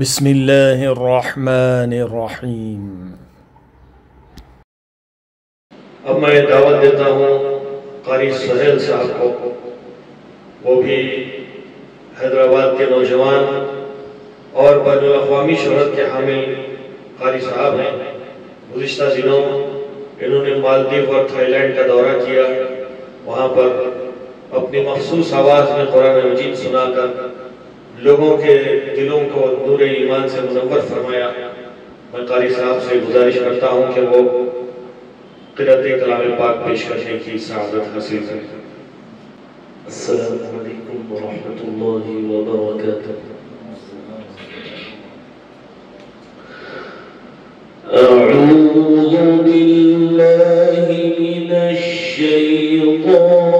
بسم الله الرحمن الرحيم اب میں دعوت دیتا ہوں قاری سہیل صاحب کو۔ وہ بھی حیدرآباد کے نوجوان اور بین الاقوامی شہرت کے حامل قاری صاحب ہیں۔ گزشتہ دنوں انہوں نے مالدیو اور تھائی لینڈ کا دورہ کیا۔ وہاں پر اپنی مخصوص آواز میں قرآن مجید سنا کر لوگوں کے دلوں کو نور ایمان سے منور فرمایا۔ میں قاری صاحب سے گزارش کرتا ہوں کہ وہ قرأت کلام پاک پیش کرنے کی سعادت حاصل کریں۔ السلام علیکم ورحمۃ اللہ وبرکاتہ۔ أعوذ بالله من الشيطان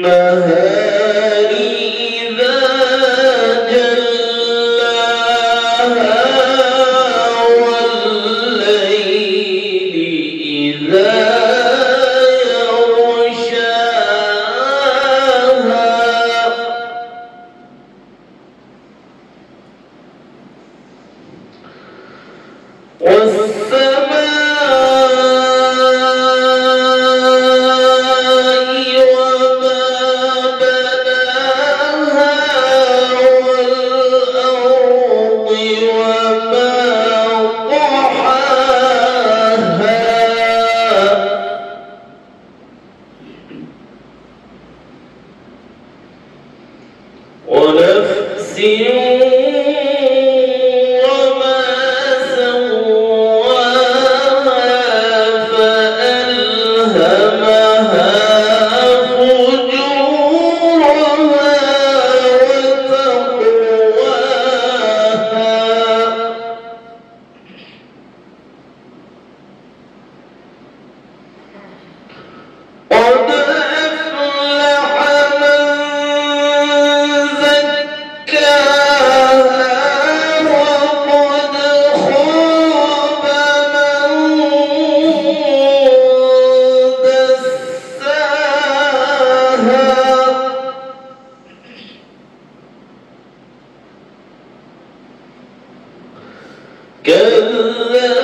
والنهار كذا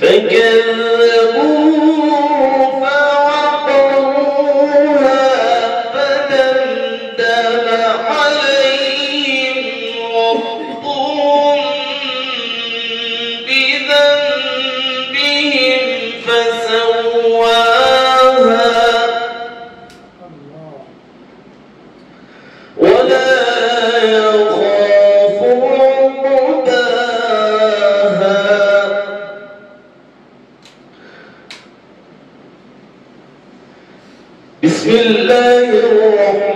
فكذبوا الله الرحمن